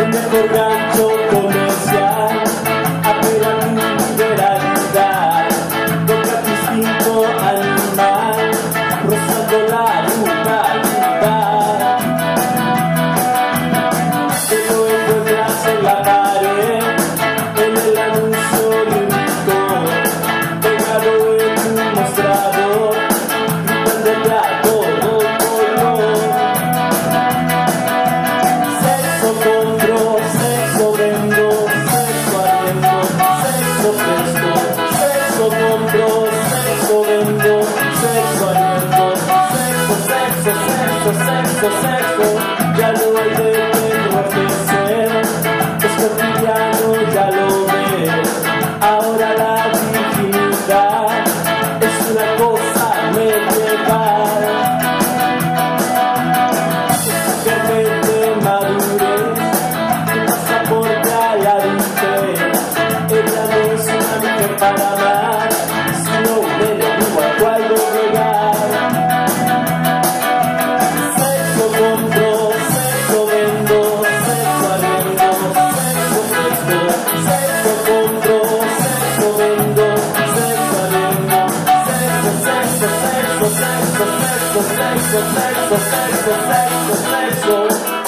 in the program. Sexo, flexo, flexo, flexo, flexo, flexo.